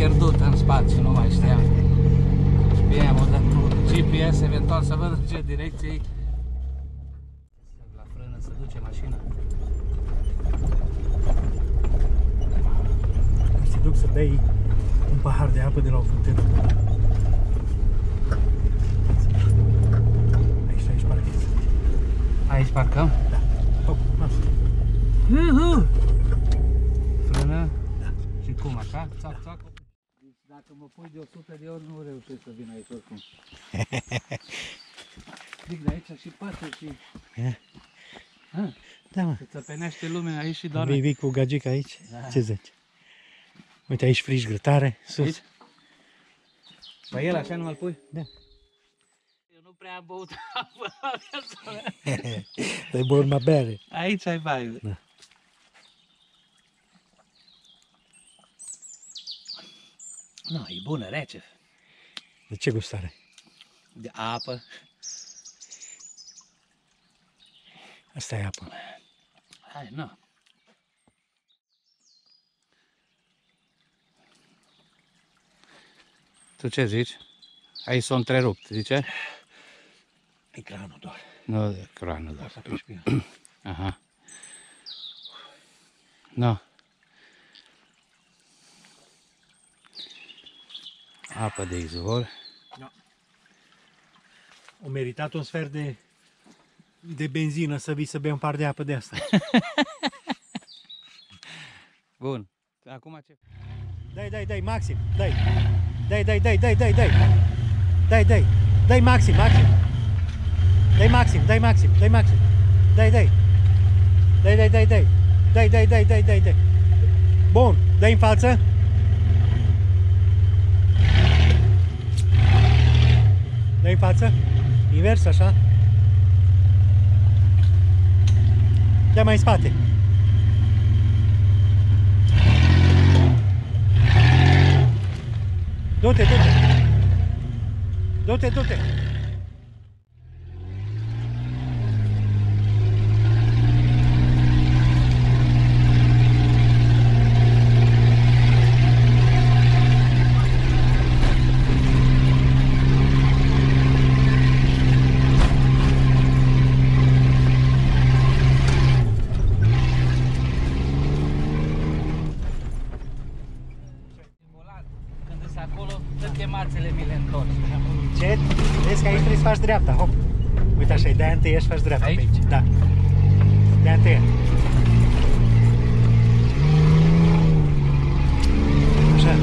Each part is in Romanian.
L-am pierdut în spațiu, nu mai știam. Bine, am dat cu GPS, eventual să văd în ce direcție e. La frână să duce mașina. Se duc să bei un pahar de apă de la o fântână. Aici, aici parchez. Aici parcăm? Da. Hop, las. Uhu! Frână? Da. Și cum, așa? Țac, țac? Deci dacă mă pui de 100 de ori, nu reușesc să vin aici oricum. Zic de aici și poate și... E? Ha, Da, mă. se țăpenește lumea aici și Vii, doarme. vii cu gagica aici? Da. Ce zici? Uite aici frici grătare, sus. Aici? Păi el așa nu-l pui? Da. Eu nu prea am băut apă la viața mea. Dai bă urma bere. Aici ai bai. Da. Nu, e bună, rece. De ce gustare? De apă. Asta e apă. Hai, nu. Tu ce zici? Aici s-a întrerupt, zice? Ecranul doar. Nu, ecranul, da. Asta pe șpion. Aha. Nu. Apă de izvor. O meritat un sfert de, de benzină să vii să bei un par de apă de asta. Bun. Acum ce? Dai, dai, dai, maxim, dai. Dai, dai, dai, dai, dai, dai. Dai, dai. Dai maxim, maxim. Dai maxim, dai maxim, dai maxim. Dai, dai. Dai, dai, dai, dai. Dai, dai, dai, dai, dai, dai. Bun, dai în față. Dai în față. Invers, așa. Dai mai în spate. Du-te, du-te. Du-te, du-te. Când sunt acolo, tot chemațele mi le întorci. Încet. Vezi că aici trebuie să faci dreapta. Hop. Uite așa, de-aia întâi și faci dreapta Aici? pe aici. Da. De-aia întâi. Așa.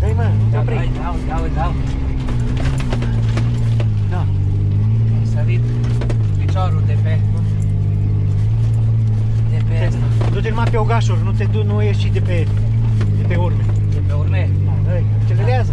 Dai mă, nu te Da, opri. hai, dau, dau, dau. Da. Am sărit piciorul de pe... De pe asta. Du-te numai pe ogașuri, nu te du, nu ieși de pe, de pe urme. De pe urme. Da, hai, accelerează. Accelerează,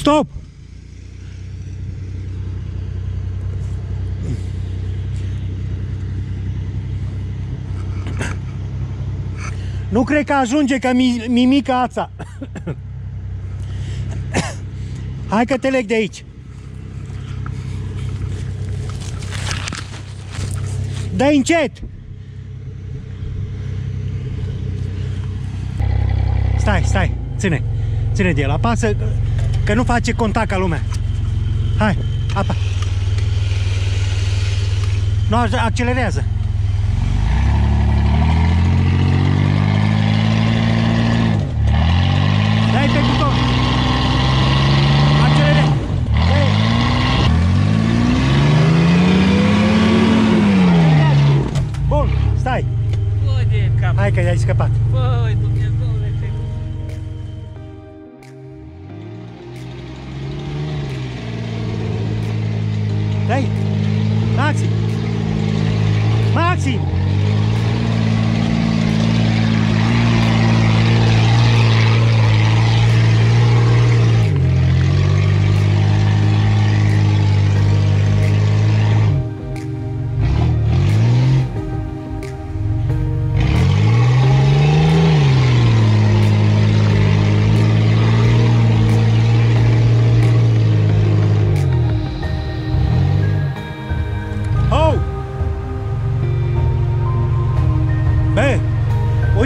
Stop! Nu cred că ajunge ca mi, mimica ața. Hai că te leg de aici. Dă încet! Stai, stai, ține. Ține de el, apasă, că nu face contact ca lumea. Hai, apa. Nu, accelerează.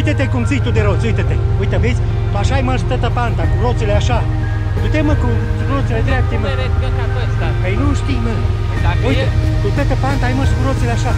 Uite-te cum ții tu de roți, uite-te. Uite, vezi? Așa ai mă stătă panta, cu roțile așa. Du-te mă cu roțile dreapte, mă. Mere căcatul ăsta. Păi nu știi, mă. Dacă Uite, e... cu tătă panta ai mă cu roțile așa.